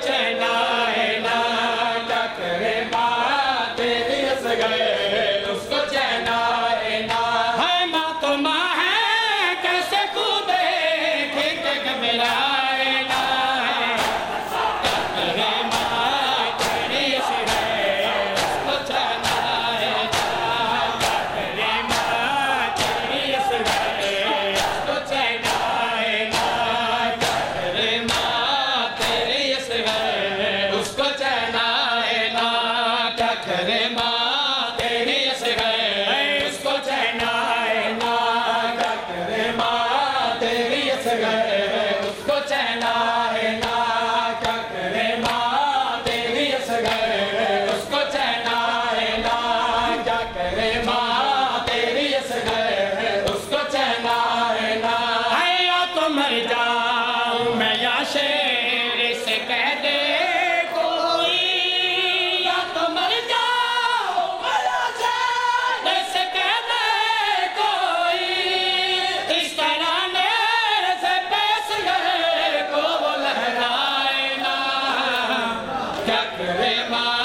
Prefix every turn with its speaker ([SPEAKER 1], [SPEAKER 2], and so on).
[SPEAKER 1] চায় না Yeah.